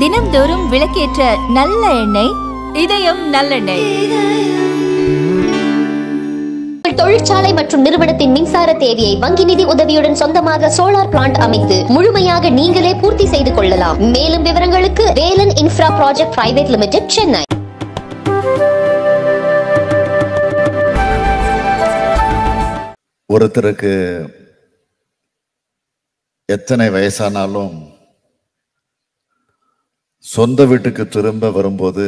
தினம்தோறும் விளக்கேற்ற நல்ல எண்ணெய் இதயம் நல்லெண்ணெய் தொழிற்சாலை மற்றும் நிறுவனத்தின் மின்சார தேவையை வங்கி நிதி உதவியுடன் சொந்தமாக சோலார் பிளான்ட் அமைத்து முழுமையாக நீங்களே பூர்த்தி செய்து கொள்ளலாம். மேலும் விவரங்களுக்கு Velan infra project private limited Chennai ஒருத்தருக்கு எத்தனை வயசானாலும் சொந்த வீட்டுக்கு திரும்ப வரும்போது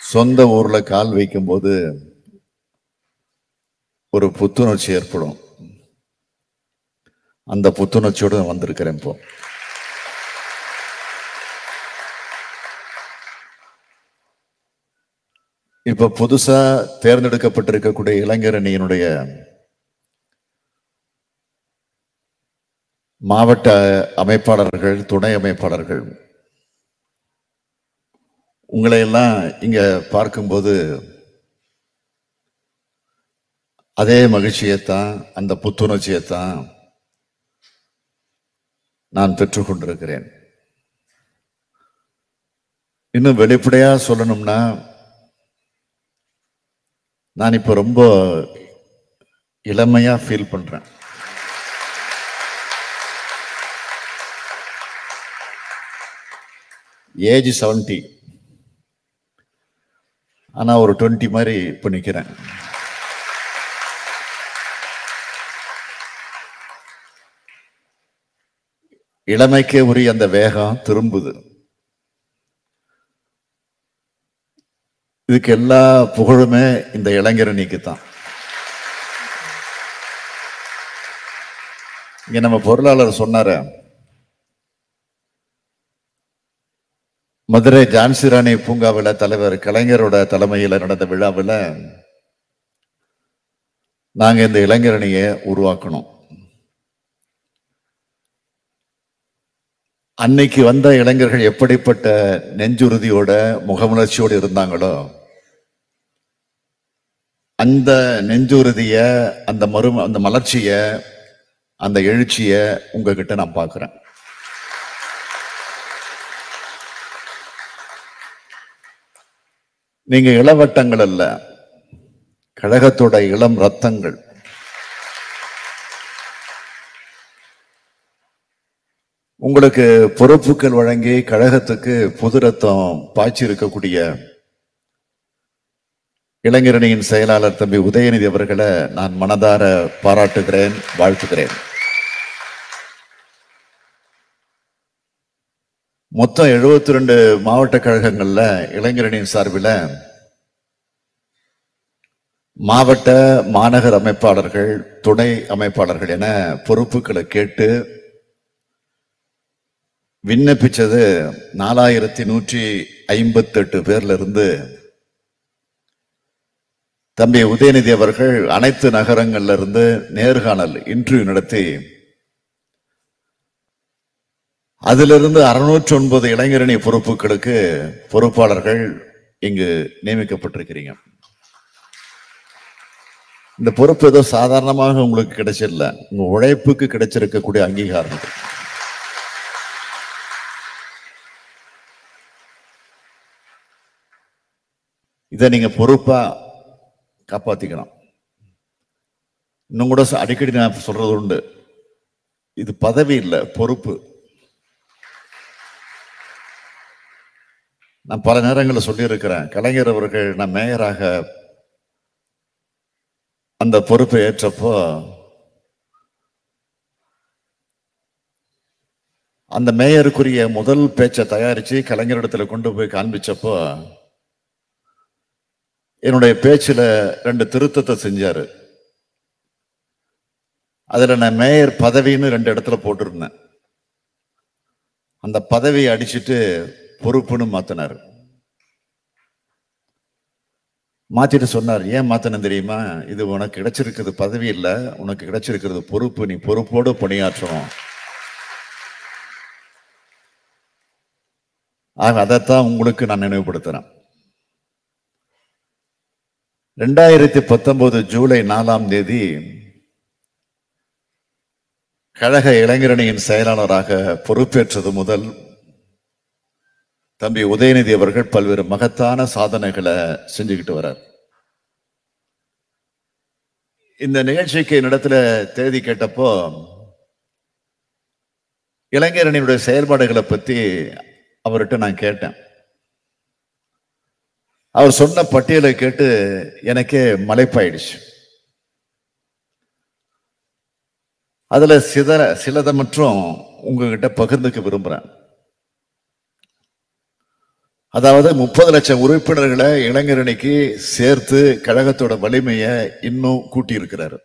சொந்த ஊர்ல கால் வைக்கும்போது ஒரு புத்துணர்ச்சி ஏற்படும். அந்த புத்துணர்ச்சியோட வந்திருக்கிறேன் இப்போ. இப்ப புதுசா தேர்ந்தெடுக்கப்பட்டிருக்கக்கூடிய இளைஞரணியினுடைய மாவட்ட அமைப்பாளர்கள் துணை அமைப்பாளர்கள் உங்களை எல்லாம் இங்க பார்க்கும்போது அதே மகிழ்ச்சியைத்தான் அந்த புத்துணர்ச்சியைத்தான் நான் பெற்றுக்கொண்டிருக்கிறேன் இன்னும் வெளிப்படையா சொல்லணும்னா நான் இப்போ ரொம்ப இளமையாக ஃபீல் பண்ணுறேன் ஏஜ் செவன்ட்டி ஆனால் ஒரு 20 மாதிரி இப்போ நிற்கிறேன் இளமைக்கே உரிய அந்த வேகம் திரும்புது. இதுக்கு எல்லா புகழுமே இந்த இளைஞரணிக்கு தான் இங்க நம்ம பொருளாளர் சொன்னாரு மதுரை ஜான்சி ராணி பூங்காவில் தலைவர் கலைஞரோட தலைமையில் நடந்த விழாவில் நாங்கள் இந்த இளைஞரணியை உருவாக்கணும். அன்னைக்கு வந்த இளைஞர்கள் எப்படிப்பட்ட நெஞ்சுறுதியோட முகமுணர்ச்சியோடு இருந்தாங்களோ அந்த நெஞ்சுறுதிய அந்த மறு அந்த மலர்ச்சிய அந்த எழுச்சிய உங்ககிட்ட நான் பார்க்குறேன். நீங்க இளவட்டங்கள் அல்ல கழகத்தோட இளம் ரத்தங்கள். உங்களுக்கு பொறுப்புகள் வழங்கி கழகத்துக்கு புது ரத்தம் பாய்ச்சி இருக்கக்கூடிய இளைஞரணியின் செயலாளர் தம்பி உதயநிதி அவர்களை நான் மனதார பாராட்டுகிறேன் வாழ்த்துகிறேன். மொத்தம் 72 ரெண்டு மாவட்ட கழகங்கள்ல இளைஞரணியின் சார்பில் மாவட்ட மாநகர் அமைப்பாளர்கள் துணை அமைப்பாளர்கள் என பொறுப்புகளை கேட்டு விண்ணப்பிச்சது நாலாயிரத்தி நூற்றி ஐம்பத்தெட்டு பேர்ல இருந்து தம்பி உதயநிதி அவர்கள் அனைத்து நகரங்கள்ல இருந்து நேர்காணல் இன்டர்வியூ நடத்தி அதிலிருந்து அறுநூற்றி ஒன்பது இளைஞரணி பொறுப்புகளுக்கு பொறுப்பாளர்கள் இங்கு நியமிக்கப்பட்டிருக்கிறீங்க. இந்த பொறுப்பு ஏதோ சாதாரணமாக உங்களுக்கு கிடைச்சிடல. உங்க உழைப்புக்கு கிடைச்சிருக்கக்கூடிய அங்கீகாரம். இதை நீங்க பொறுப்பா காப்பாற்றிக்கணும் இன்னும் கூட அடிக்கடி நான் சொல்றது உண்டு. இது பதவி இல்லை பொறுப்பு. நான் பல நேரங்களில் சொல்லியிருக்கிறேன் கலைஞர் அவர்கள் நான் மேயராக அந்த பொறுப்பை ஏற்றப்போ அந்த மேயருக்குரிய முதல் பேச்சை தயாரித்து கலைஞரிடத்தில் கொண்டு போய் காண்பிச்சப்போ என்னுடைய பேச்சில் ரெண்டு திருத்தத்தை செஞ்சார். அதில் நான் மேயர் பதவின்னு ரெண்டு இடத்துல போட்டிருந்தேன். அந்த பதவியை அடிச்சிட்டு பொறுப்புன்னு மாத்தினார். மாற்றிட்டு சொன்னார் ஏன் மாற்றினேன் தெரியுமா? இது உனக்கு கிடைச்சிருக்கிறது பதவி இல்லை. உனக்கு கிடைச்சிருக்கிறது பொறுப்பு. நீ பொறுப்போடு பணியாற்றணும். ஆக அதைத்தான் உங்களுக்கு நான் நினைவுபடுத்துகிறேன் ரெண்டாயிரத்தி பத்தொன்பது ஜூலை நாலாம் தேதி கழக இளைஞரணியின் செயலாளராக பொறுப்பேற்றது முதல் தம்பி உதயநிதி அவர்கள் பல்வேறு மகத்தான சாதனைகளை செஞ்சுக்கிட்டு வரார் இந்த நிகழ்ச்சிக்கு என்னிடத்துல தேதி கேட்டப்போ இளைஞரணியினுடைய செயல்பாடுகளை பத்தி அவர்கிட்ட நான் கேட்டேன். அவர் சொன்ன பட்டியலை கேட்டு எனக்கே மலைப்பாயிடுச்சு. அதுல சிதற சிலதை மற்றும் உங்ககிட்ட பகிர்ந்துக்க விரும்புறேன். அதாவது முப்பது லட்சம் உறுப்பினர்களை இளைஞரணிக்கு சேர்த்து கழகத்தோட வலிமையை இன்னும் கூட்டியிருக்கிறார்.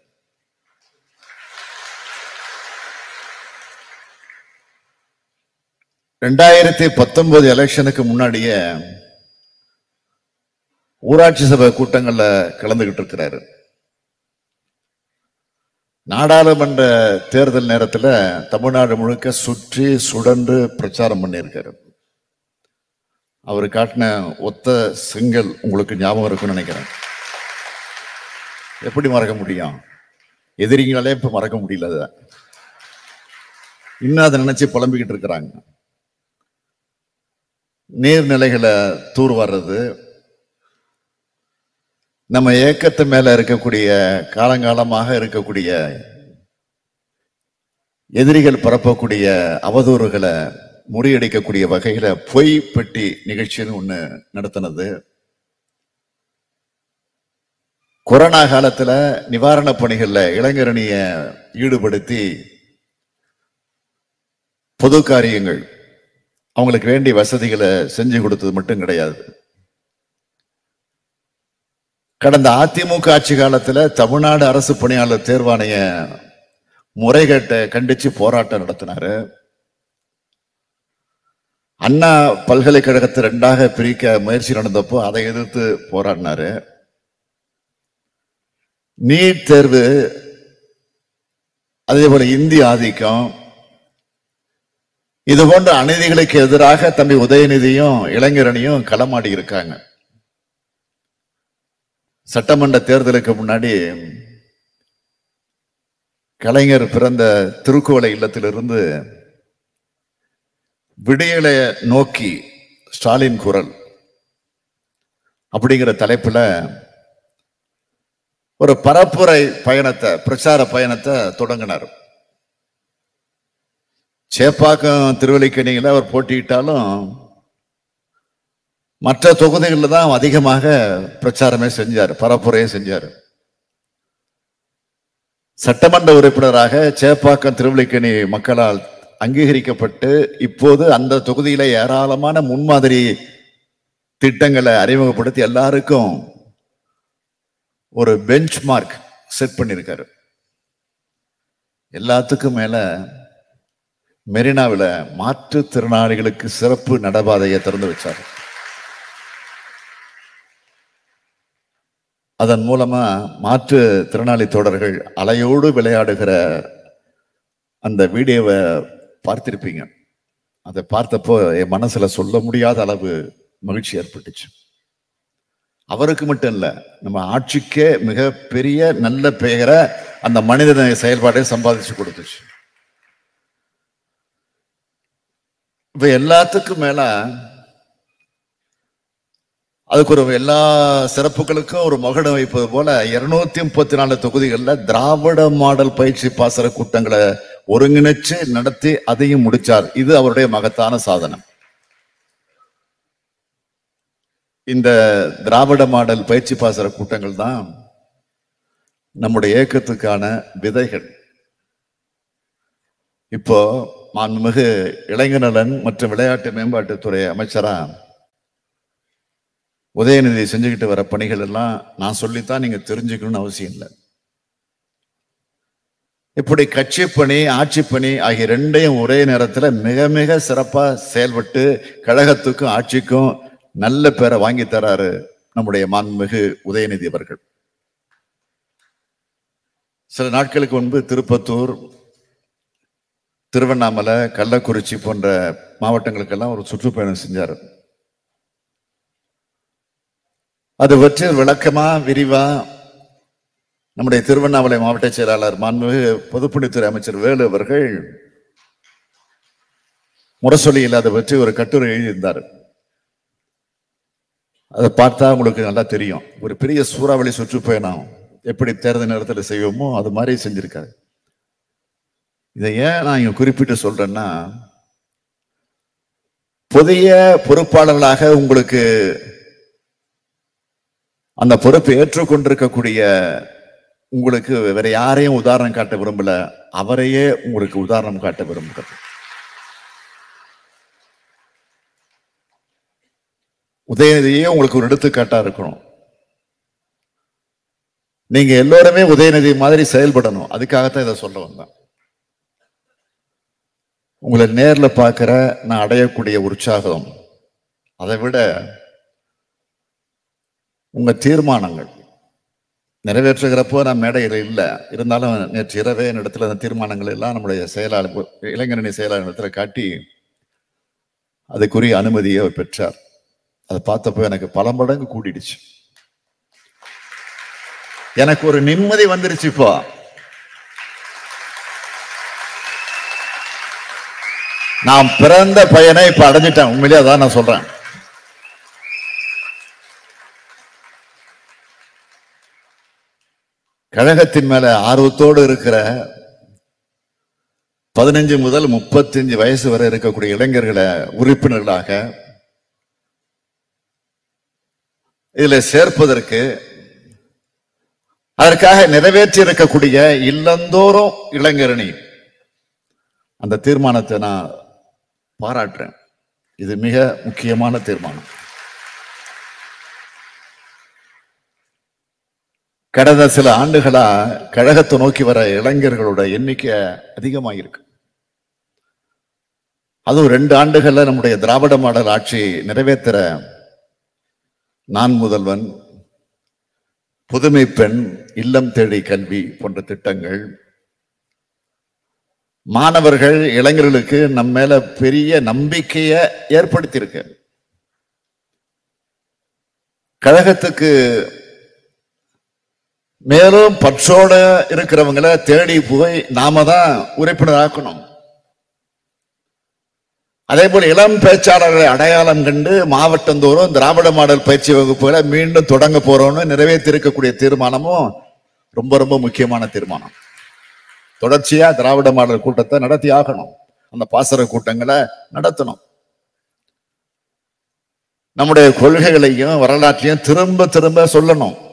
ரெண்டாயிரத்தி பத்தொன்பது எலெக்ஷனுக்கு முன்னாடியே ஊராட்சி சபை கூட்டங்களில் கலந்துகிட்டு இருக்கிறாரு. நாடாளுமன்ற தேர்தல் நேரத்தில் தமிழ்நாடு முழுக்க சுற்றி சுடன்று பிரச்சாரம் பண்ணியிருக்காரு. அவர் காட்டின ஒத்த செங்கல் உங்களுக்கு ஞாபகம் இருக்கும்னு நினைக்கிறேன். எப்படி மறக்க முடியும்? எதிரிங்களாலே இப்போ மறக்க முடியல அதை. இன்னும் அதை நினச்சி புலம்பிக்கிட்டு இருக்கிறாங்க. நீர்நிலைகளை தூர் வர்றது நம்ம ஏக்கத்து மேல இருக்கக்கூடிய காலங்காலமாக இருக்கக்கூடிய எதிரிகள் பரப்பக்கூடிய அவதூறுகளை முறியடிக்கக்கூடிய வகையில பொய் பெட்டி நிகழ்ச்சின்னு ஒண்ணு நடத்தினது. கொரோனா காலத்துல நிவாரண பணிகள்ல இளைஞரணிய ஈடுபடுத்தி பொது காரியங்கள் அவங்களுக்கு வேண்டிய வசதிகளை செஞ்சு கொடுத்தது மட்டும் கிடையாது. கடந்த அதிமுக ஆட்சி காலத்துல தமிழ்நாடு அரசு பணியாளர் தேர்வாணைய முறைகேட்டை கண்டிச்சு போராட்டம் நடத்தினாரு. அண்ணா பல்கலைக்கழகத்தை ரெண்டாக பிரிக்க முயற்சி நடந்தப்போ அதை எதிர்த்து போராடினாரு. நீட் தேர்வு அதே போல இந்தி ஆதிக்கம் இது போன்ற அநீதிகளுக்கு எதிராக தம்பி உதயநிதியும் இளைஞரணியும் களமாடி இருக்காங்க. சட்டமன்ற தேர்தலுக்கு முன்னாடி கலைஞர் பிறந்த திருக்குவளை இல்லத்திலிருந்து விடியலை நோக்கி ஸ்டாலின் குரல் அப்படிங்கிற தலைப்புல ஒரு பரப்புரை பயணத்தை பிரச்சார பயணத்தை தொடங்கினார். சேப்பாக்கம் திருவல்லிக்கணியில அவர் போட்டியிட்டாலும் மற்ற தொகுதிகளில் தான் அதிகமாக பிரச்சாரமே செஞ்சார் பரப்புரையும் செஞ்சார். சட்டமன்ற உறுப்பினராக சேப்பாக்கம் திருவள்ளிக்கணி மக்களால் அங்கீகரிக்கப்பட்டு இப்போது அந்த தொகுதியில ஏராளமான முன்மாதிரி திட்டங்களை அறிமுகப்படுத்தி எல்லாருக்கும் ஒரு பெஞ்ச் மார்க் செட் பண்ணியிருக்காரு. எல்லாத்துக்கும் மேல மெரினாவில் மாற்றுத்திறனாளிகளுக்கு சிறப்பு நடபாதையை திறந்து வச்சார். அதன் மூலமாக மாற்று திறனாளி தோழர்கள் அலையோடு விளையாடுகிற அந்த வீடியோவை பார்த்திருப்பீங்க. அதை பார்த்தப்போ என் மனசில் சொல்ல முடியாத அளவு மகிழ்ச்சி ஏற்பட்டுச்சு. அவருக்கு மட்டும் இல்லை நம்ம ஆட்சிக்கே மிகப்பெரிய நல்ல பெயரை அந்த மனித செயல்பாடை சம்பாதிச்சு கொடுத்துச்சு. இப்போ எல்லாத்துக்கும் மேலே அதுக்கு ஒரு எல்லா சிறப்புகளுக்கும் ஒரு மகுடம் வைப்பது போல இருநூத்தி முப்பத்தி நாலு தொகுதிகளில் திராவிட மாடல் பயிற்சி பாசற கூட்டங்களை ஒருங்கிணைச்சு நடத்தி அதையும் முடிச்சார். இது அவருடைய மகத்தான சாதனம். இந்த திராவிட மாடல் பயிற்சி பாசற கூட்டங்கள் தான் நம்முடைய இயக்கத்துக்கான விதைகள். இப்போ மாண்புமிகு இளைஞர் மற்றும் விளையாட்டு மேம்பாட்டுத்துறை அமைச்சராக உதயநிதி செஞ்சுக்கிட்டு வர பணிகள் எல்லாம் நான் சொல்லித்தான் நீங்க தெரிஞ்சுக்கணும்னு அவசியம் இல்லை. இப்படி கட்சி பணி ஆட்சி பணி ஆகிய ரெண்டையும் ஒரே நேரத்தில் மிக மிக சிறப்பாக செயல்பட்டு கழகத்துக்கும் ஆட்சிக்கும் நல்ல பேரை வாங்கி தராரு நம்முடைய மாண்புமிகு உதயநிதி அவர்கள். சில நாட்களுக்கு முன்பு திருப்பத்தூர் திருவண்ணாமலை கள்ளக்குறிச்சி போன்ற மாவட்டங்களுக்கெல்லாம் ஒரு சுற்றுப்பயணம் செஞ்சார். அது பற்றி விளக்கமா விரிவா? நம்முடைய திருவண்ணாமலை மாவட்ட செயலாளர் மாண்புமிகு பொதுப்பணித்துறை அமைச்சர் வேலு அவர்கள் முரசொலியில் அதை பற்றி ஒரு கட்டுரை எழுதியிருந்தார். அதை பார்த்தா உங்களுக்கு நல்லா தெரியும். ஒரு பெரிய சூறாவளி சுற்றுப்பயணம் எப்படி தேர்தல் நேரத்தில் செய்வோமோ அது மாதிரி செஞ்சிருக்காரு. இதை ஏன் நான் இங்க குறிப்பிட்டு சொல்றேன்னா புதிய பொறுப்பாளர்களாக உங்களுக்கு அந்த பொறுப்பை ஏற்றுக்கொண்டிருக்கக்கூடிய உங்களுக்கு வேற யாரையும் உதாரணம் காட்ட விரும்பல அவரையே உங்களுக்கு உதாரணம் காட்ட விரும்புகிறது உதயநிதியே உங்களுக்கு ஒரு எடுத்துக்காட்டா இருக்கணும். நீங்க எல்லோருமே உதயநிதி மாதிரி செயல்படணும். அதுக்காகத்தான் இதை சொல்ல வந்தேன். உங்களை நேரில் பார்க்கிற நான் அடையக்கூடிய உற்சாகம். அதை விட உங்கள் தீர்மானங்கள். நிறைவேற்றுகிறப்போ நான் மேடையில் இல்லை. இருந்தாலும் நேற்று இரவே இடத்துல அந்த தீர்மானங்கள் எல்லாம் நம்முடைய செயலாளர் இளைஞரணி செயலாளர் இடத்துல காட்டி அதுக்குரிய அனுமதியை அவர் பெற்றார். அதை பார்த்தப்போ எனக்கு பல மடங்கு கூடிடுச்சு. எனக்கு ஒரு நிம்மதி வந்துருச்சு இப்போ. நான் பிறந்த பையனை இப்ப அடைஞ்சிட்டேன். உண்மையிலே அதான் நான் சொல்றேன். கழகத்தின் மேல ஆர்வத்தோடு இருக்கிற பதினஞ்சு முதல் முப்பத்தஞ்சு வயசு வரை இருக்கக்கூடிய இளைஞர்களை உறுப்பினர்களாக இதுல சேர்ப்பதற்கு அதற்காக நிறைவேற்றி இருக்கக்கூடிய இல்லந்தோறும் இளைஞரணி. அந்த தீர்மானத்தை நான் பாராட்டுறேன். இது மிக முக்கியமான தீர்மானம். கடந்த சில ஆண்டுகளா கழகத்தை நோக்கி வர இளைஞர்களோட எண்ணிக்கை அதிகமாயிருக்கு. அதுவும் ரெண்டு ஆண்டுகளில் நம்முடைய திராவிட மாடல் ஆட்சி நிறைவேற்ற நான் முதல்வன் புதுமை பெண் இல்லம் தேடி கல்வி போன்ற திட்டங்கள் மாணவர்கள் இளைஞர்களுக்கு நம்ம மேல பெரிய நம்பிக்கைய ஏற்படுத்தியிருக்கு. கழகத்துக்கு மேலும் பற்றோட இருக்கிறவங்கள தேடி போய் நாம தான் உறுப்பினர் ஆக்கணும் அதே போல இளம் பேச்சாளர்களை அடையாளம் கண்டு மாவட்டந்தோறும் திராவிட மாடல் பயிற்சி வகுப்புகளை மீண்டும் தொடங்க போறோம்னு நிறைவேற்றிருக்கக்கூடிய தீர்மானமும் ரொம்ப ரொம்ப முக்கியமான தீர்மானம். தொடர்ச்சியா திராவிட மாடல் கூட்டத்தை நடத்தி ஆகணும். அந்த பாசர கூட்டங்களை நடத்தணும். நம்முடைய கொள்கைகளையும் வரலாற்றையும் திரும்ப திரும்ப சொல்லணும்.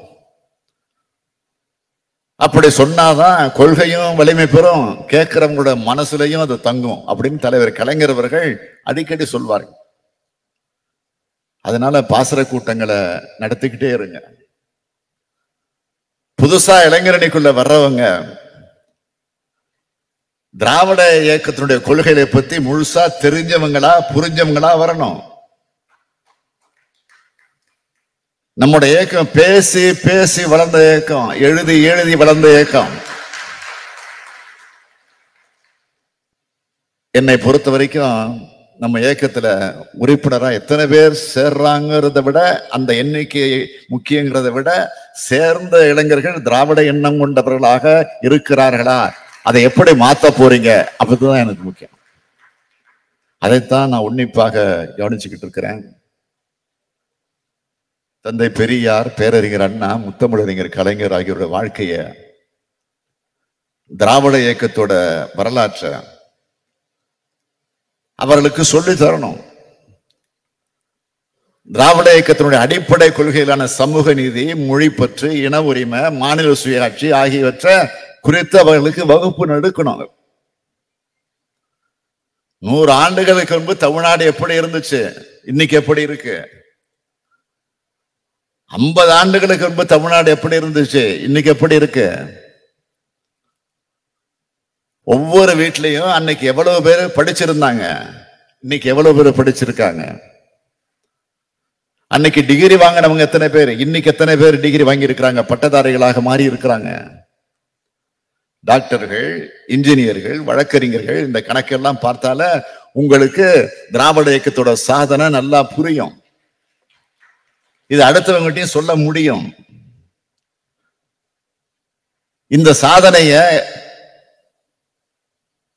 அப்படி சொன்னாதான் கொள்கையும் வலிமை பெறும். கேட்கிறவங்களோட மனசுலையும் அது தங்கும் அப்படின்னு தலைவர் கலைஞர் அவர்கள் அடிக்கடி சொல்வார்கள் அதனால பாசர கூட்டங்களை நடத்திக்கிட்டே இருங்க. புதுசா இளைஞரணிக்குள்ள வர்றவங்க திராவிட இயக்கத்தினுடைய கொள்கைகளை பத்தி முழுசா தெரிஞ்சவங்களா புரிஞ்சவங்களா வரணும். நம்முடைய இயக்கம் பேசி பேசி வளர்ந்த இயக்கம் எழுதி எழுதி வளர்ந்த இயக்கம் என்னை பொறுத்த வரைக்கும் நம்ம இயக்கத்துல உறுப்பினரா எத்தனை பேர் சேர்றாங்கிறத விட அந்த எண்ணிக்கை முக்கியங்கிறத விட சேர்ந்த இளைஞர்கள் திராவிட எண்ணம் கொண்டவர்களாக இருக்கிறார்களா? அதை எப்படி மாத்த போறீங்க? அப்படிதான் எனக்கு முக்கியம். அதைத்தான் நான் உன்னிப்பாக கவனிச்சுக்கிட்டு இருக்கிறேன். தந்தை பெரியார் பேரறிஞர் அண்ணா முத்தமிழறிஞர் கலைஞர் ஆகியோருடைய வாழ்க்கைய திராவிட இயக்கத்தோட வரலாற்றை அவர்களுக்கு சொல்லி தரணும். திராவிட இயக்கத்தினுடைய அடிப்படை கொள்கையிலான சமூக நீதி மொழிப்பற்று இன உரிமை மாநில சுயாட்சி ஆகியவற்றை குறித்து அவர்களுக்கு வகுப்பு நடக்கணும் நூறு ஆண்டுகளுக்கு முன்பு தமிழ்நாடு எப்படி இருந்துச்சு? இன்னைக்கு எப்படி இருக்கு? ஐம்பது ஆண்டுகளுக்கு முன்பு தமிழ்நாடு எப்படி இருந்துச்சு? இன்னைக்கு எப்படி இருக்கு? ஒவ்வொரு வீட்லேயும் அன்னைக்கு எவ்வளவு பேர் படிச்சிருந்தாங்க? இன்னைக்கு எவ்வளவு பேர் படிச்சிருக்காங்க? அன்னைக்கு டிகிரி வாங்கினவங்க எத்தனை பேர்? இன்னைக்கு எத்தனை பேர் டிகிரி வாங்கி இருக்கிறாங்க பட்டதாரிகளாக மாறி இருக்கிறாங்க டாக்டர்கள் இன்ஜினியர்கள் வழக்கறிஞர்கள் இந்த கணக்கெல்லாம் பார்த்தால உங்களுக்கு திராவிட இயக்கத்தோட சாதனை நல்லா புரியும். இது அடுத்தவங்ககிட்டயும் சொல்ல முடியும். இந்த சாதனைய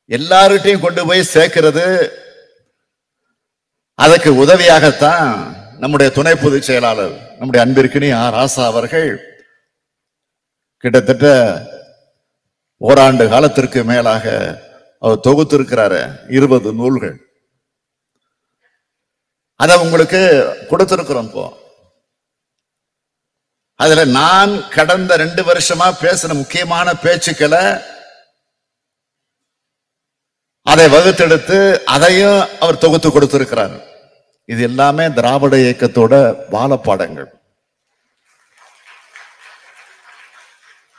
எல்லார்கிட்டையும் கொண்டு போய் சேர்க்கிறது அதற்கு உதவியாகத்தான் நம்முடைய துணை பொதுச் செயலாளர் நம்முடைய அன்பிற்கினி ஆர் ராசா அவர்கள் கிட்டத்தட்ட ஓராண்டு காலத்திற்கு மேலாக அவர் தொகுத்திருக்கிறாரு இருபது நூல்கள். அதை உங்களுக்கு கொடுத்திருக்கிறோம் இப்போ. அதுல நான் கடந்த ரெண்டு வருஷமா பேசின முக்கியமான பேச்சுக்களை அதை வகுத்தெடுத்து அதையும் அவர் தொகுத்து கொடுத்திருக்கிறார். இது எல்லாமே திராவிட இயக்கத்தோட பாலப்பாடங்கள்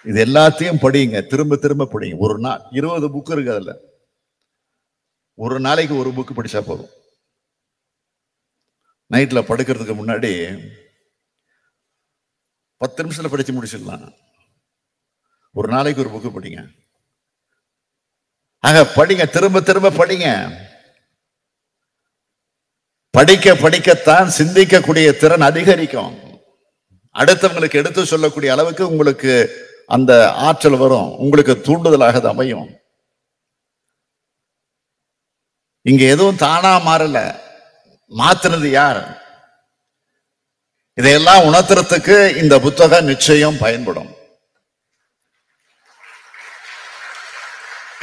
இது எல்லாத்தையும் படிங்க திரும்ப திரும்ப படிங்க. ஒரு நாள் இருபது புக்கு இருக்கு அதுல. ஒரு நாளைக்கு ஒரு புக்கு படிச்சா போதும். நைட்ல படுக்கிறதுக்கு முன்னாடி பத்து நிமிஷத்துல படிச்சு முடிச்சிடலாம். ஒரு நாளைக்கு ஒரு புக்கு படிங்க. ஆக படிங்க திரும்ப திரும்ப படிங்க. படிக்க படிக்கத்தான் சிந்திக்கக்கூடிய திறன் அதிகரிக்கும். அடுத்தவங்களுக்கு எடுத்து சொல்லக்கூடிய அளவுக்கு உங்களுக்கு அந்த ஆற்றல் வரும். உங்களுக்கு தூண்டுதலாக அது அமையும். இங்க எதுவும் தானா மாறல. மாத்துனது யார்? இதையெல்லாம் உணர்த்துறதுக்கு இந்த புத்தகம் நிச்சயம் பயன்படும்.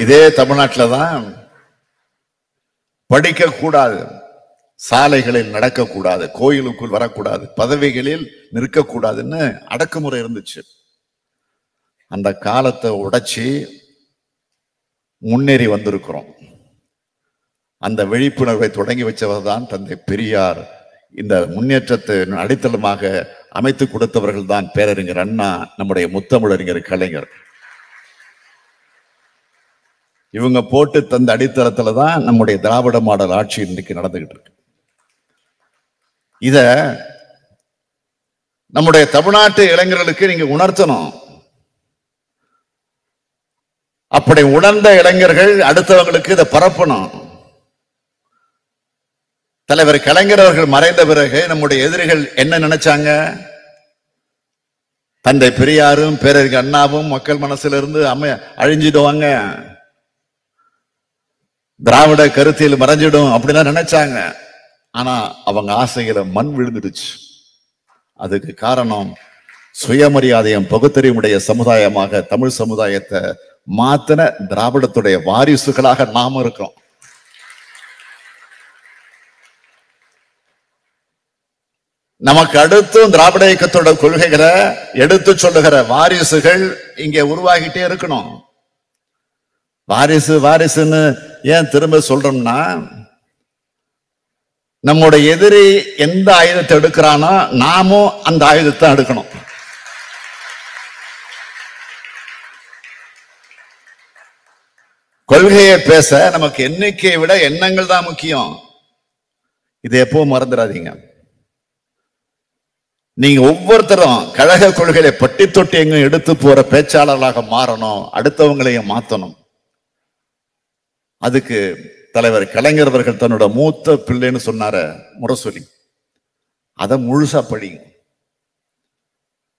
இதே தமிழ்நாட்டில் தான் படிக்கக்கூடாது சாலைகளில் நடக்கக்கூடாது கோயிலுக்குள் வரக்கூடாது பதவிகளில் நிற்கக்கூடாதுன்னு அடக்குமுறை இருந்துச்சு. அந்த காலத்தை உடைச்சி முன்னேறி வந்திருக்கிறோம். அந்த விழிப்புணர்வை தொடங்கி வச்சவர் தான் தந்தை பெரியார். இந்த முன்னேற்றத்தை அடித்தளமாக அமைத்து கொடுத்தவர்கள் தான் பேரறிஞர் அண்ணா நம்முடைய முத்தமிழறிஞர் கலைஞர். இவங்க போட்டு தந்த அடித்தளத்துல தான் நம்முடைய திராவிட மாடல் ஆட்சி இன்னைக்கு நடந்துகிட்டு இருக்கு. இத நம்முடைய தமிழ்நாட்டு இளைஞர்களுக்கு நீங்க உணர்த்தணும். அப்படி உணர்ந்த இளைஞர்கள் அடுத்தவங்களுக்கு இதை பரப்பணும். தலைவர் கலைஞர் அவர்கள் மறைந்த பிறகு நம்முடைய எதிரிகள் என்ன நினைச்சாங்க? தந்தை பெரியாரும் பேரறிஞர் அண்ணாவும் மக்கள் மனசுல இருந்து அமை அழிஞ்சிடுவாங்க. திராவிட கருத்தில் மறைஞ்சிடும் அப்படிதான் நினைச்சாங்க. ஆனா அவங்க ஆசையில மண் விழுந்துடுச்சு. அதுக்கு காரணம் சுயமரியாதையும் பகுத்தறிவுடைய சமுதாயமாக தமிழ் சமுதாயத்தை மாத்தின திராவிடத்துடைய வாரிசுகளாக நாம இருக்கோம் நமக்கு அடுத்தும் திராவிட இயக்கத்தோட கொள்கைகளை எடுத்து சொல்லுகிற வாரிசுகள் இங்கே உருவாகிட்டே இருக்கணும். வாரிசு வாரிசுன்னு ஏன் திரும்ப சொல்றோம்னா நம்முடைய எதிரி எந்த ஆயுதத்தை எடுக்கிறானோ நாமும் அந்த ஆயுதத்தை எடுக்கணும். கொள்கையை பேச நமக்கு எண்ணிக்கையை விட எண்ணங்கள் தான் முக்கியம். இதை எப்பவும் மறந்துடாதீங்க. நீங்க ஒவ்வொருத்தரும் கழக கொள்கையை பட்டி தொட்டி எங்கும் எடுத்து போற பேச்சாளர்களாக மாறணும் அடுத்தவங்களையும் மாத்தணும். அதுக்கு தலைவர் கலைஞர் அவர்கள் தன்னோட மூத்த பிள்ளைன்னு சொன்னார முரசொலி. அதை முழுசா படி.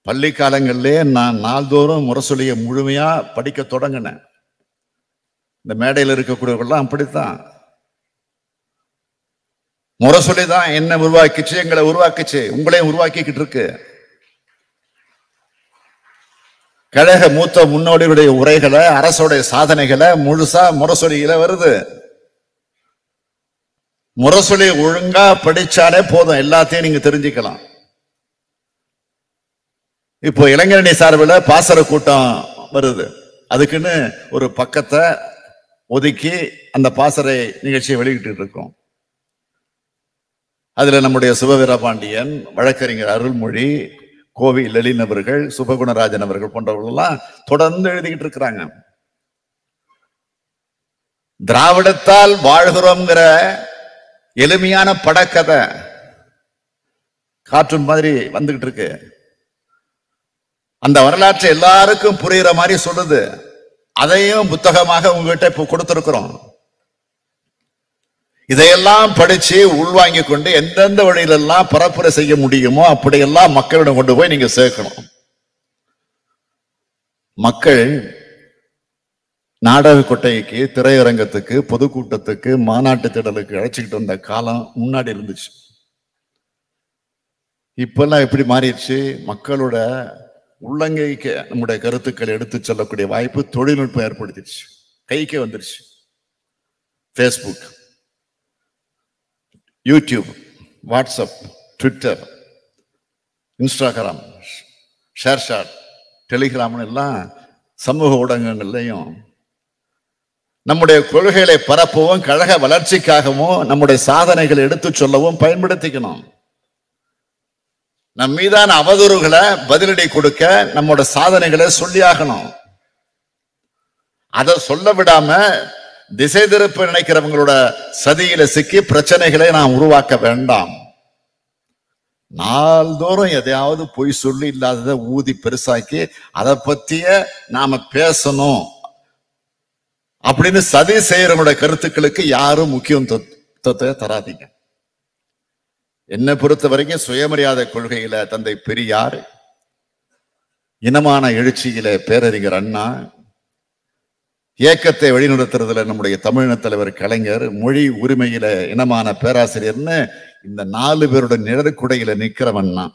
பள்ளி காலங்களிலே நான் நாள்தோறும் முரசொலியை முழுமையா படிக்க தொடங்கினேன். இந்த மேடையில் இருக்கக்கூடியவர்கள்லாம் அப்படித்தான். முரசொலி தான் என்ன உருவாக்கிச்சு எங்களை உருவாக்குச்சு உங்களையும் உருவாக்கிக்கிட்டு இருக்கு. கழக மூத்த முன்னோடிகளுடைய உரைகளை அரசுடைய சாதனைகளை முழுசா முரசொலியில வருது. முரசொலி ஒழுங்கா படிச்சாலே போதும் எல்லாத்தையும் நீங்க தெரிஞ்சுக்கலாம். இப்போ இளைஞரணி சார்பில் பாசர கூட்டம் வருது. அதுக்குன்னு ஒரு பக்கத்தை ஒதுக்கி அந்த பாசறை நிகழ்ச்சியை வெளியிட்டு இருக்கோம். அதில் நம்முடைய சிவவீரபாண்டியன் வழக்கறிஞர் அருள்மொழி கோவி லலின் அவர்கள் சுபகுணராஜன் அவர்கள் போன்றவர்கள்லாம் தொடர்ந்து எழுதிக்கிட்டு இருக்கிறாங்க. திராவிடத்தால் வாழ்கிறோங்கிற எளிமையான படக்கதை கார்ட்டூன் மாதிரி வந்துகிட்டு இருக்கு. அந்த வரலாற்றை எல்லாருக்கும் புரியுற மாதிரி சொல்லுது. அதையும் புத்தகமாக உங்ககிட்ட இப்போ கொடுத்துருக்குறோம். இதையெல்லாம் படிச்சு உள்வாங்கி கொண்டு எந்தெந்த வழியிலெல்லாம் பரப்புரை செய்ய முடியுமோ அப்படியெல்லாம் மக்களிடம் கொண்டு போய் நீங்க சேர்க்கணும். மக்கள் நாடக கொட்டைக்கு திரையரங்கத்துக்கு பொதுக்கூட்டத்துக்கு மாநாட்டு திடலுக்கு அழைச்சிக்கிட்டு வந்த காலம் முன்னாடி இருந்துச்சு. இப்பெல்லாம் எப்படி மாறிடுச்சு? மக்களோட உள்ளங்கைக்கு நம்முடைய கருத்துக்களை எடுத்து செல்லக்கூடிய வாய்ப்பு தொழில்நுட்பம் ஏற்படுத்திடுச்சு. கைக்கு வந்துருச்சு Facebook YouTube WhatsApp Twitter Instagram ShareChat டெலிகிராம்னு எல்லாம் சமூக ஊடகங்கள்லையும் நம்முடைய கொள்கைகளை பரப்பவும் கழக வளர்ச்சிக்காகவும் நம்முடைய சாதனைகளை எடுத்துச் சொல்லவும் பயன்படுத்திக்கணும். நம் மீதான அவதூறுகளை பதிலடி கொடுக்க நம்மோட சாதனைகளை சொல்லியாகணும். அதை சொல்ல விடாம திசை திருப்ப நினைக்கிறவங்களோட சதியில சிக்கி பிரச்சனைகளை நாம் உருவாக்க வேண்டாம். நாள்தோறும் எதையாவது பொய் சொல்லி இல்லாததை ஊதி பெருசாக்கி அதை பத்திய நாம பேசணும். அப்படின்னு சதி செய்யறவங்களோட கருத்துக்களுக்கு யாரும் முக்கியத்துவத்தை தராதீங்க. என்னை பொறுத்த வரைக்கும் சுயமரியாதை கொள்கையில தந்தை பெரியார் இனமான எழுச்சியில பேரறிஞர் அண்ணா இயக்கத்தை வழிநடத்துறதுல நம்முடைய தமிழின தலைவர் கலைஞர் மொழி உரிமையில இனமான பேராசிரியர்னு இந்த நாலு பேரோட நிழற்குடையில நிக்கிறவன்னா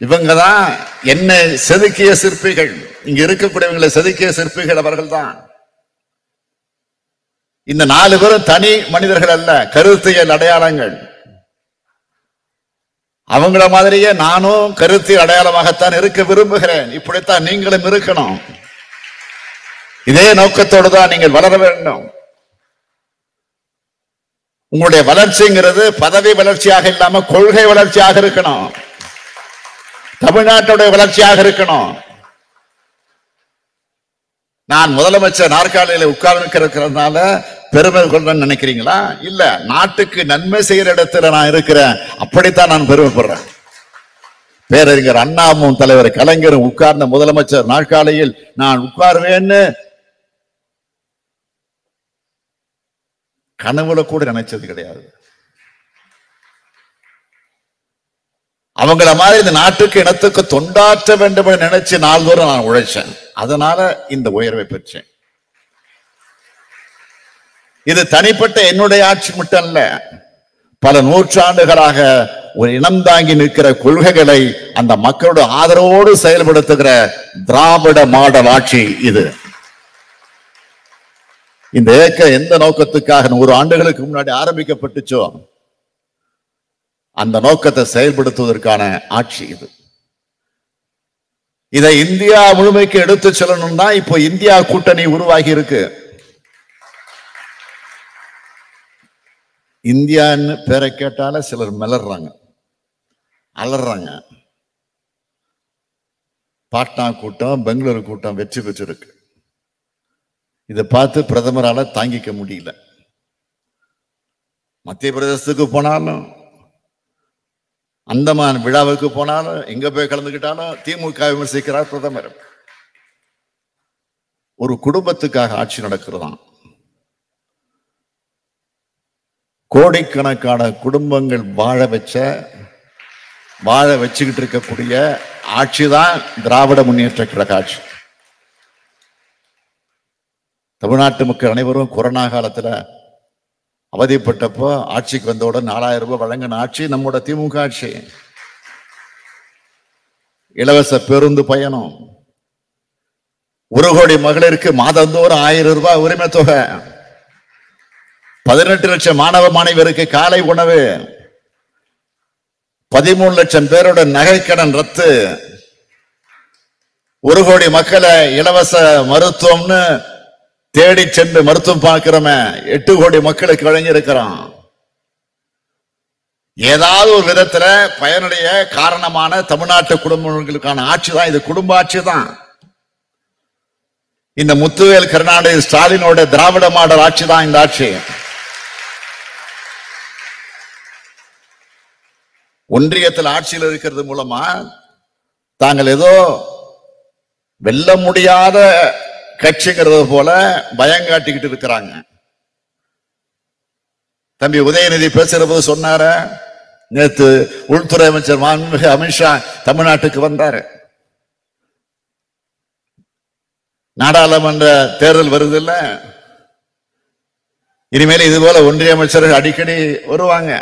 இவங்க தான் என்ன செதுக்கிய சிற்பிகள். இங்க இருக்கக்கூடியவங்களை செதுக்கிய சிற்பிகள் அவர்கள் தான் இந்த நாலு பேரும் தனி மனிதர்கள் அல்ல கருத்தியல் அடையாளங்கள். அவங்கள மாதிரியே நானும் கருத்தியல் அடையாளமாகத்தான் இருக்க விரும்புகிறேன். இப்படித்தான் நீங்களும் இருக்கணும். இதே நோக்கத்தோடு தான் நீங்கள் வளர வேண்டும். உங்களுடைய வளர்ச்சிங்கிறது பதவி வளர்ச்சியாக இல்லாம கொள்கை வளர்ச்சியாக இருக்கணும். தமிழ்நாட்டுடைய வளர்ச்சியாக இருக்கணும். நான் முதலமைச்சர் நாற்காலியில உட்கார்ந்துக்கிறதுனால பெருமை கொள்றேன்னு நினைக்கிறீங்களா? இல்ல நாட்டுக்கு நன்மை செய்யற இடத்துல நான் இருக்கிறேன். அப்படித்தான் நான் பெருமைப்படுறேன். பேரறிஞர் அண்ணாமும் தலைவர் கலைஞரும் உட்கார்ந்த முதலமைச்சர் நாற்காலியில் நான் உட்காருவேன்னு கனவுல கூட நினைச்சது கிடையாது. அவங்கள மாதிரி இந்த நாட்டுக்கு இனத்துக்கு தொண்டாற்ற வேண்டும் என்று நினைச்சு நாள்தோறும் நான் உழைச்சேன். அதனால இந்த உயர்வை பெற்றேன். இது தனிப்பட்ட என்னுடைய ஆட்சி மட்டும் அல்ல பல நூற்றாண்டுகளாக ஒரு இனம் தாங்கி நிற்கிற கொள்கைகளை அந்த மக்களோட ஆதரவோடு செயல்படுத்துகிற திராவிட மாடல் ஆட்சி இது. இந்த இயக்கம் எந்த நோக்கத்துக்காக நூறு ஆண்டுகளுக்கு முன்னாடி ஆரம்பிக்கப்பட்டுச்சோ அந்த நோக்கத்தை செயல்படுத்துவதற்கான ஆட்சி இது. இதை இந்தியா முழுமைக்கு எடுத்து செல்லணும்னா இப்போ இந்தியா கூட்டணி உருவாகி இருக்கு. இந்தியான்னு பேரை கேட்டால சிலர் மிளறாங்க அலறாங்க பாட்னா கூட்டம் பெங்களூரு கூட்டம் வெற்றி பெற்றிருக்கு. இதை பார்த்து பிரதமரால தாங்கிக்க முடியல. மத்திய பிரதேசத்துக்கு போனாலும் அந்தமான் விழாவுக்கு போனாலும் எங்க போய் கலந்துக்கிட்டாலும் திமுக விமர்சிக்கிறார் பிரதமர். ஒரு குடும்பத்துக்காக ஆட்சி நடக்கிறதாம் கோடிக்கணக்கான குடும்பங்கள் வாழ வச்ச வாழ வச்சுக்கிட்டு இருக்கக்கூடிய ஆட்சி தான் திராவிட முன்னேற்ற கழக ஆட்சி. தமிழ்நாட்டு மக்கள் அனைவரும் கொரோனா காலத்துல அவதிப்பட்டப்போ ஆட்சிக்கு வந்தவுடன் நாலாயிரம் ரூபாய் வழங்கின ஆட்சி நம்மோட திமுக ஆட்சி. இலவச பேருந்து பயணம். ஒரு கோடி மகளிருக்கு மாதந்தோறும் ஆயிரம் ரூபாய் உரிமை தொகை. பதினெட்டு லட்சம் மாணவ மாணவியருக்கு காலை உணவு. பதிமூணு லட்சம் பேரோட நகைக்கடன் ரத்து. ஒரு கோடி மக்களை இலவச மருத்துவம்னு தேடி சென்று மருத்துவம் பார்க்கிறோமே எட்டு கோடி மக்களுக்கு வழங்கி இருக்கிறோம் ஏதாவது ஒரு விதத்துல பயனுடைய காரணமான தமிழ்நாட்டு குடும்பங்களுக்கான ஆட்சி தான் இது குடும்ப ஆட்சி தான். இந்த முத்துவேல் கருணாநிதி ஸ்டாலினோட திராவிட மாடல் ஆட்சி தான் இந்த ஆட்சி. ஒன்றியத்தில் ஆட்சியில் இருக்கிறது மூலமா தாங்கள் ஏதோ வெல்ல முடியாத கட்சிங்கிறது போல பயம் காட்டிக்கிட்டு இருக்கிறாங்க. தம்பி உதயநிதி பேசுகிற போது சொன்னார நேத்து உள்துறை அமைச்சர் மாண்புமிகு அமித்ஷா தமிழ்நாட்டுக்கு வந்தாரு. நாடாளுமன்ற தேர்தல் வருது இல்ல இனிமேல் இது போல ஒன்றிய அமைச்சர்கள் அடிக்கடி வருவாங்க.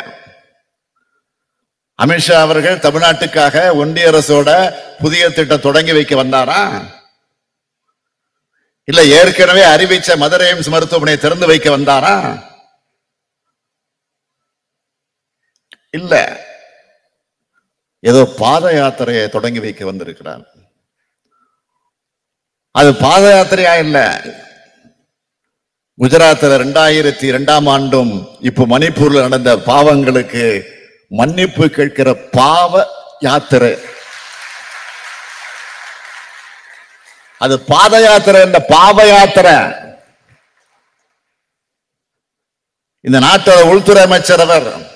அமித்ஷா அவர்கள் தமிழ்நாட்டுக்காக ஒன்றிய அரசோட புதிய திட்டம் தொடங்கி வைக்க வந்தாரா? இல்ல ஏற்கனவே அறிவிச்ச மதுரை எய்ம்ஸ் மருத்துவமனை திறந்து வைக்க வந்தாரா? இல்ல. ஏதோ பாத யாத்திரையை தொடங்கி வைக்க வந்திருக்கிறார். அது பாத யாத்திரையா இல்ல? குஜராத்தில் ரெண்டாயிரத்தி இரண்டாம் ஆண்டும் இப்போ மணிப்பூர்ல நடந்த பாவங்களுக்கு மன்னிப்பு கேட்கிற பாவ யாத்திரை. அது பாத யாத்திரை என்ற பாவ யாத்திரை இந்த நாட்டோட உள்துறை அமைச்சர் அவர்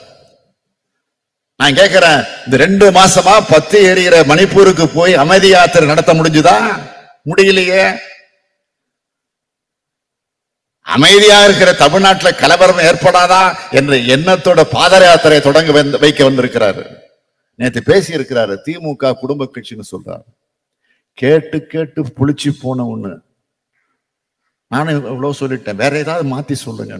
நான் கேட்கிறேன் இந்த ரெண்டு மாசமா பத்து எரிகிற மணிப்பூருக்கு போய் அமைதி யாத்திரை நடத்த முடிஞ்சுதா? முடியலையே. அமைதியா இருக்கிற தமிழ்நாட்டுல கலவரம் ஏற்படாதா என்ற எண்ணத்தோட பாத யாத்திரையை தொடங்க வைக்க வந்திருக்கிறாரு. நேத்து பேசி இருக்கிறாரு திமுக குடும்ப கட்சின்னு சொல்றாரு. கேட்டு கேட்டு புளிச்சு போன ஒண்ணு. நானும் இவ்வளவு சொல்லிட்டேன். வேற ஏதாவது மாத்தி சொல்லுங்க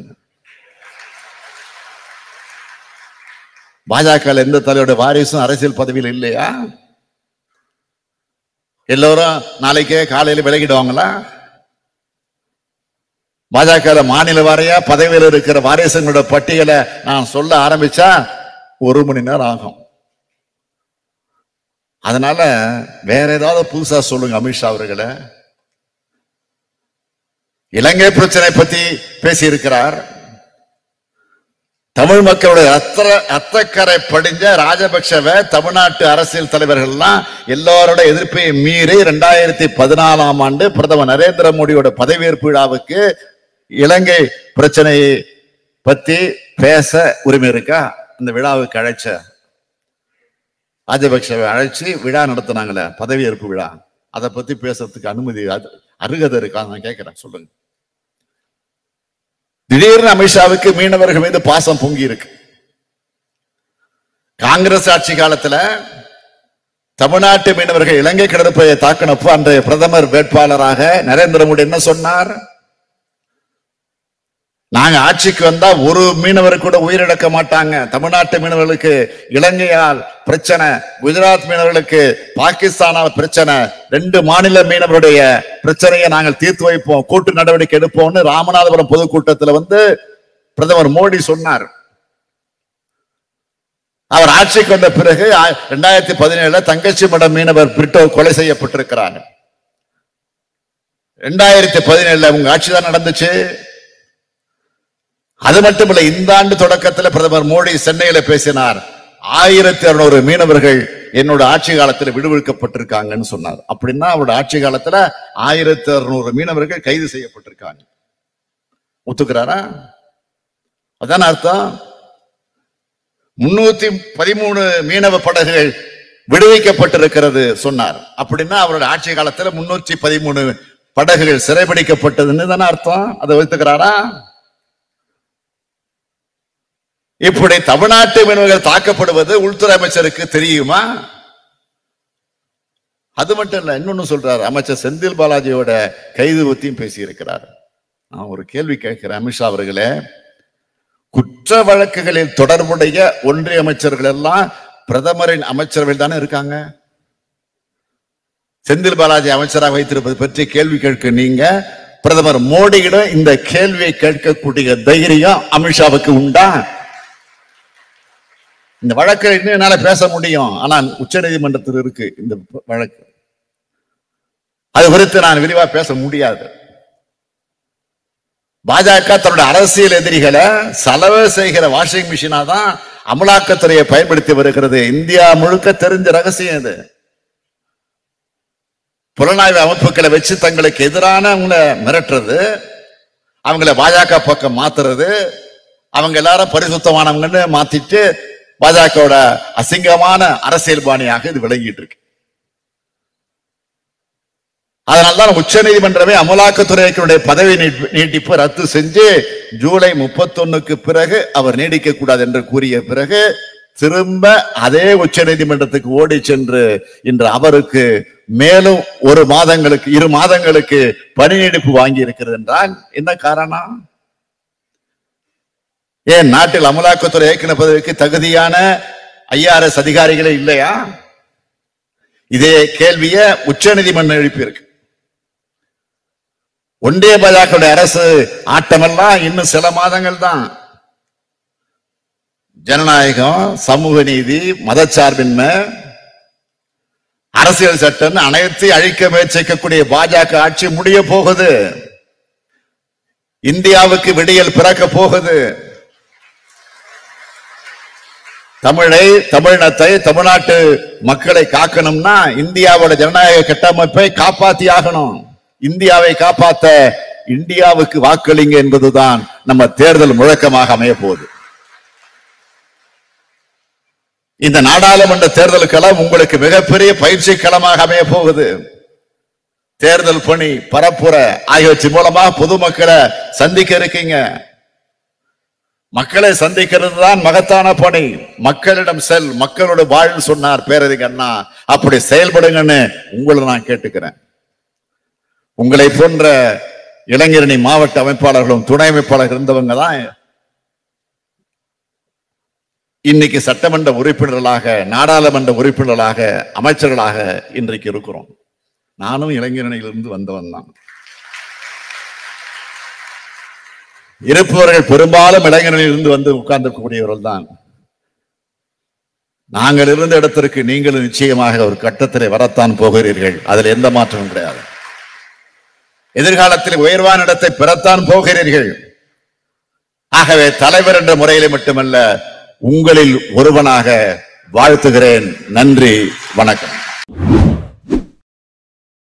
பாஜக எந்த தலையோட வாரிசும் அரசியல் பதவியில் இல்லையா? எல்லோரும் நாளைக்கே காலையில் விலகிடுவாங்களா? பாஜக மாநில வாரியா பதவியில் இருக்கிற வாரிசுங்களோட பட்டியலை நான் சொல்ல ஆரம்பிச்சா ஒரு மணி நேரம் ஆகும். அதனால வேற ஏதாவது புதுசா சொல்லுங்க அமித்ஷா அவர்களை. இலங்கை பிரச்சனை பத்தி பேசியிருக்கிறார். தமிழ் மக்களுடைய ரத்த அத்தக்கரை படிஞ்ச ராஜபக்சவை தமிழ்நாட்டு அரசியல் தலைவர்கள்லாம் எல்லாரோட எதிர்ப்பையும் மீறி ரெண்டாயிரத்தி பதினாலாம் ஆண்டு பிரதமர் நரேந்திர மோடியோட பதவியேற்பு விழாவுக்கு இலங்கை பிரச்சனையை பத்தி பேச உரிமை இருக்கா? அந்த விழாவுக்கு அழைச்ச ராஜபக்சவை அழைச்சு விழா நடத்தினாங்களே பதவியேற்பு விழா. அதை பத்தி பேசுறதுக்கு அனுமதி அருகதை இருக்கா? நான் கேட்கிறேன் சொல்லுங்க. திடீர்னு அமித்ஷாவுக்கு மீனவர்கள் மீது பாசம் பொங்கி இருக்கு. காங்கிரஸ் ஆட்சி காலத்துல தமிழ்நாட்டு மீனவர்கள் இலங்கை கடற்படையை தாக்கினப்போ அன்றைய பிரதமர் வேட்பாளராக நரேந்திர மோடி என்ன சொன்னார்? நாங்க ஆட்சிக்கு வந்தா ஒரு மீனவர் கூட உயிரிழக்க மாட்டாங்க. தமிழ்நாட்டு மீனவர்களுக்கு இலங்கையால் பிரச்சனை குஜராத் மீனவர்களுக்கு பாகிஸ்தானால் பிரச்சனை ரெண்டு மாநில மீனவருடைய பிரச்சனையை நாங்கள் தீர்த்து வைப்போம் கூட்டு நடவடிக்கை எடுப்போம்னு ராமநாதபுரம் பொதுக்கூட்டத்தில் வந்து பிரதமர் மோடி சொன்னார். அவர் ஆட்சிக்கு வந்த பிறகு ஆ- ரெண்டாயிரத்தி பதினேழுல தங்கச்சி மடம் மீனவர் பிரிட்டோ கொலை செய்யப்பட்டிருக்கிறாங்க. ரெண்டாயிரத்தி பதினேழுல உங்க ஆட்சி தான் நடந்துச்சு. அது மட்டுமல்ல இந்த ஆண்டு தொடக்கத்தில் பிரதமர் மோடி சென்னையில பேசினார். ஆயிரத்தி அறுநூறு மீனவர்கள் என்னோட ஆட்சி காலத்தில் விடுவிக்கப்பட்டிருக்காங்கன்னு சொன்னார். அப்படின்னா அவரோட ஆட்சி காலத்துல ஆயிரத்தி அறுநூறு மீனவர்கள் கைது செய்யப்பட்டிருக்காங்க. ஒத்துக்கிறாரா? அதான அர்த்தம். முன்னூத்தி பதிமூணு மீனவ படகுகள் விடுவிக்கப்பட்டிருக்கிறது சொன்னார். அப்படின்னா அவரோட ஆட்சி காலத்துல முன்னூற்றி பதிமூணு படகுகள் சிறைபிடிக்கப்பட்டதுன்னு தானே அர்த்தம். அதை ஒத்துக்கிறாரா? இப்படி தமிழ்நாட்டு மீனவர்கள் தாக்கப்படுவது உள்துறை அமைச்சருக்கு தெரியுமா? அது மட்டும் இல்ல இன்னொன்னு சொல்றாரு. அமைச்சர் செந்தில் பாலாஜியோட கைது பத்தியும் பேசியிருக்கிறார். நான் ஒரு கேள்வி கேட்கிறேன் அமித்ஷா அவர்களே. குற்ற வழக்குகளில் தொடர்புடைய ஒன்றிய அமைச்சர்கள் எல்லாம் பிரதமரின் அமைச்சரவையில் தானே இருக்காங்க? செந்தில் பாலாஜி அமைச்சராக வைத்திருப்பது பற்றி கேள்வி கேட்க நீங்க பிரதமர் மோடியிடம் இந்த கேள்வியை கேட்கக்கூடிய தைரியம் அமித்ஷாவுக்கு உண்டா? இந்த வழக்கு என்னால பேச முடியும். ஆனால் உச்ச நீதிமன்றத்தில் இருக்கு இந்த வழக்கு. அது குறித்து நான் விரிவா பேச முடியாது. பாஜக தன்னோட அரசியல் எதிரிகளை செலவு செய்கிற வாஷிங் மிஷினா தான் அமலாக்கத்துறையை பயன்படுத்தி வருகிறது. இந்தியா முழுக்க தெரிஞ்ச ரகசியம் இது. புலனாய்வு அமைப்புகளை வச்சு தங்களுக்கு எதிரான எதிரானவங்களை மிரட்டுறது அவங்கள பாஜக பக்கம் மாத்துறது அவங்க எல்லாரும் பரிசுத்தமானவங்கன்னு மாத்திட்டு பாஜகவோட அசிங்கமான அரசியல் பாணியாக இது விளங்கிட்டு இருக்கு. அதனால்தான் உச்ச நீதிமன்றமே அமலாக்கத்துறையினுடைய பதவி நீட்டிப்பு ரத்து செஞ்சு ஜூலை முப்பத்தொன்னுக்கு பிறகு அவர் நீடிக்க கூடாது என்று கூறிய பிறகு திரும்ப அதே உச்ச நீதிமன்றத்துக்கு ஓடி சென்று இன்று அவருக்கு மேலும் ஒரு மாதங்களுக்கு இரு மாதங்களுக்கு பணி நீடிப்பு வாங்கி இருக்கிறது என்றால் என்ன காரணம்? ஏன் நாட்டில் அமலாக்கத்துறை இயக்குநர் பதவிக்கு தகுதியான ஐஆர்எஸ் அதிகாரிகளே இல்லையா? இதே கேள்விய உச்ச நீதிமன்றம் எழுப்பியிருக்கு. ஒன்றிய பாஜக அரசு ஆட்டமெல்லாம் இன்னும் சில மாதங்கள் தான். ஜனநாயகம் சமூக நீதி மதச்சார்பின்மை அரசியல் சட்டம் அனைத்தையும் அழிக்க முயற்சிக்கக்கூடிய பாஜக ஆட்சி முடிய போகுது. இந்தியாவுக்கு விடியல் பிறக்க போகுது. தமிழை தமிழினத்தை தமிழ்நாட்டு மக்களை காக்கணும்னா இந்தியாவோட ஜனநாயக கட்டமைப்பை காப்பாத்தி ஆகணும் இந்தியாவை காப்பாத்த இந்தியாவுக்கு வாக்களிங்க என்பதுதான் நம்ம தேர்தல் முழக்கமாக அமைய போகுது. இந்த நாடாளுமன்ற தேர்தல் களம் உங்களுக்கு மிகப்பெரிய பயிற்சி களமாக அமைய போகுது. தேர்தல் பணி பரப்புரை ஆகியவற்றின் மூலமா பொதுமக்களை சந்திக்க இருக்கீங்க. மக்களை சந்திக்கிறது தான் மகத்தான பணி. மக்களிடம் செல் மக்களோட வாழ் சொன்னார் பேரறிஞர் அண்ணா. அப்படி செயல்படுங்கன்னு உங்களை நான் கேட்டுக்கிறேன். உங்களை போன்ற இளைஞரணி மாவட்ட அமைப்பாளர்களும் துணை அமைப்பாளர் இருந்தவங்க தான் இன்னைக்கு சட்டமன்ற உறுப்பினர்களாக நாடாளுமன்ற உறுப்பினர்களாக அமைச்சர்களாக இன்றைக்கு இருக்கிறோம். நானும் இளைஞரணியிலிருந்து வந்தவன் தான். இருப்பவர்கள் பெரும்பாலும் இளைஞர்களில் இருந்து வந்து உட்கார்ந்திருக்கக்கூடியவர்கள் தான் நாங்கள் இருந்த இடத்திற்கு நீங்களும் நிச்சயமாக ஒரு கட்டத்திலே வரத்தான் போகிறீர்கள். அதில் எந்த மாற்றமும் கிடையாது. எதிர்காலத்தில் உயர்வான இடத்தை பெறத்தான் போகிறீர்கள். ஆகவே தலைவர் என்ற முறையிலே மட்டுமல்ல உங்களில் ஒருவனாக வாழ்த்துகிறேன். நன்றி வணக்கம்.